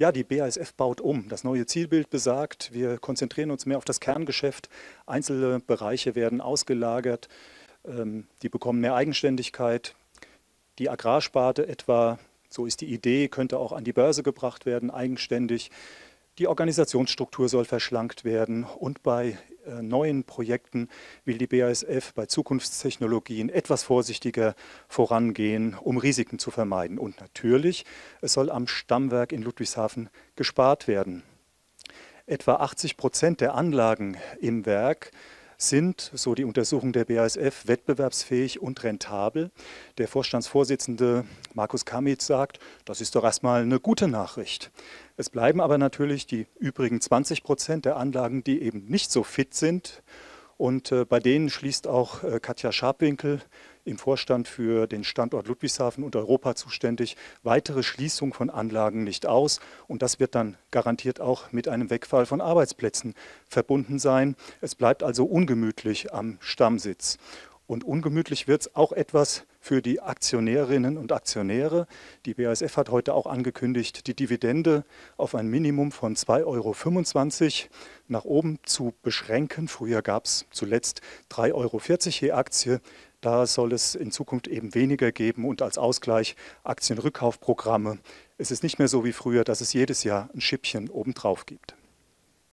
Ja, die BASF baut um. Das neue Zielbild besagt, wir konzentrieren uns mehr auf das Kerngeschäft. Einzelne Bereiche werden ausgelagert. Ähm, die bekommen mehr Eigenständigkeit. Die Agrarsparte etwa, so ist die Idee, könnte auch an die Börse gebracht werden, eigenständig. Die Organisationsstruktur soll verschlankt werden und bei äh, neuen Projekten will die BASF bei Zukunftstechnologien etwas vorsichtiger vorangehen, um Risiken zu vermeiden. Und natürlich, es soll am Stammwerk in Ludwigshafen gespart werden. Etwa 80 Prozent der Anlagen im Werk sind, so die Untersuchung der BASF, wettbewerbsfähig und rentabel. Der Vorstandsvorsitzende Markus Kamitz sagt, das ist doch erstmal eine gute Nachricht. Es bleiben aber natürlich die übrigen 20 Prozent der Anlagen, die eben nicht so fit sind. Und äh, bei denen schließt auch äh, Katja Scharpwinkel im Vorstand für den Standort Ludwigshafen und Europa zuständig, weitere Schließung von Anlagen nicht aus. Und das wird dann garantiert auch mit einem Wegfall von Arbeitsplätzen verbunden sein. Es bleibt also ungemütlich am Stammsitz. Und ungemütlich wird es auch etwas für die Aktionärinnen und Aktionäre. Die BASF hat heute auch angekündigt, die Dividende auf ein Minimum von 2,25 Euro nach oben zu beschränken. Früher gab es zuletzt 3,40 Euro je Aktie. Da soll es in Zukunft eben weniger geben und als Ausgleich Aktienrückkaufprogramme. Es ist nicht mehr so wie früher, dass es jedes Jahr ein Schippchen obendrauf gibt.